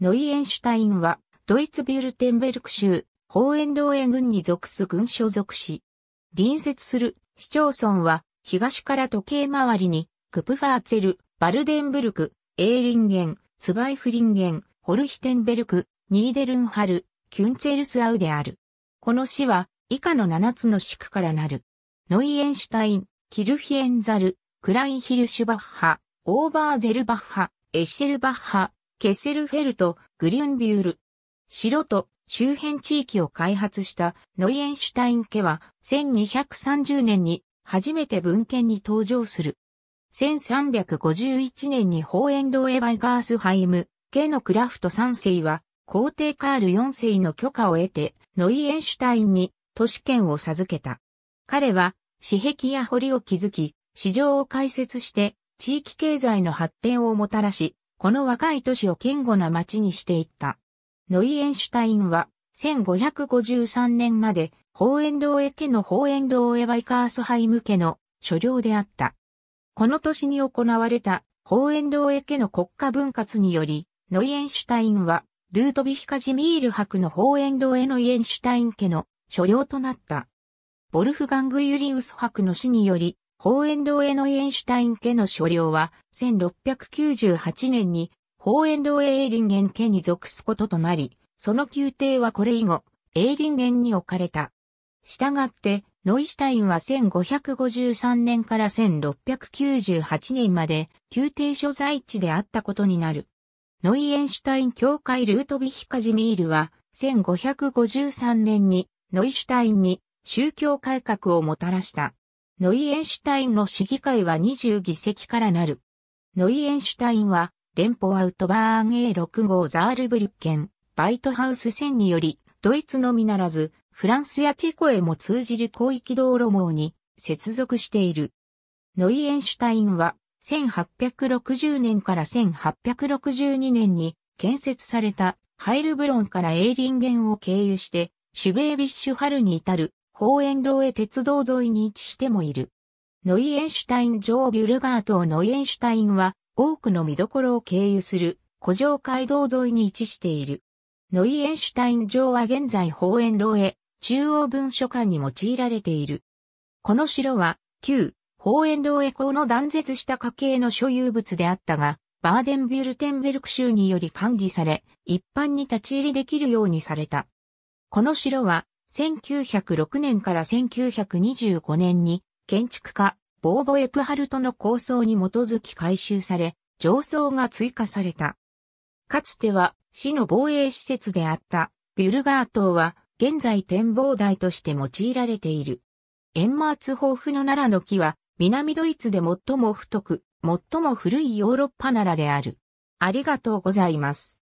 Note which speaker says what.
Speaker 1: ノイエンシュタインは、ドイツビュルテンベルク州、ホーエンローエ郡に属す郡所属市、隣接する市町村は、東から時計回りに、クプファーツェル、バルデンブルク、エーリンゲン、ツバイフリンゲン、フォルヒテンベルク、ニーデルンハル、キュンツェルスアウである。この市は、以下の7つの市区からなる。ノイエンシュタイン、キルヒエンザル、クラインヒルシュバッハ、オーバーゼルバッハ、エッシェルバッハ、ケッセルフェルト、グリュンビュール。城と周辺地域を開発したノイエンシュタイン家は1230年に初めて文献に登場する。1351年にホーエンドーエバイガースハイム家のクラフト3世は皇帝カール4世の許可を得てノイエンシュタインに都市圏を授けた。彼は私壁や堀を築き、市場を開設して地域経済の発展をもたらし、この若い都市を堅固な町にしていった。ノイエンシュタインは1553年までホーエンローエ家のホーエンローエバイカースハイム家の所領であった。この年に行われたホーエンローエ家の国家分割により、ノイエンシュタインはルートビヒカジミール伯のホーエンローエノイエンシュタイン家の所領となった。ボルフガング・ユリウス伯の死により、ホーエンローエノイエンシュタイン家の所領は1698年にホーエンローエーリンゲン家に属すこととなり、その宮廷はこれ以後、エーリンゲンに置かれた。したがって、ノイシュタインは1553年から1698年まで宮廷所在地であったことになる。ノイエンシュタイン教会ルートビヒカジミールは1553年にノイシュタインに宗教改革をもたらした。ノイエンシュタインの市議会は20議席からなる。ノイエンシュタインは連邦アウトバーン A6 号ザールブリュッケン、バイトハウス線により、ドイツのみならず、フランスやチェコへも通じる広域道路網に接続している。ノイエンシュタインは、1860年から1862年に建設されたハイルブロンからエーリンゲンを経由して、シュベービッシュハルに至るホーエンローエ鉄道沿いに位置してもいる。ノイエンシュタイン上ビュルガートノイエンシュタインは多くの見どころを経由する古城街道沿いに位置している。ノイエンシュタイン城は現在法園ロへ中央文書館に用いられている。この城は旧法園ロへ港の断絶した家系の所有物であったが、バーデンビュルテンベルク州により管理され、一般に立ち入りできるようにされた。この城は1906年から1925年に建築家ボーボ・エプハルトの構想に基づき改修され、上層が追加された。かつては市の防衛施設であったビュルガー島は現在展望台として用いられている。エンマーツ豊富の奈良の木は南ドイツで最も太く、最も古いヨーロッパ奈良である。ありがとうございます。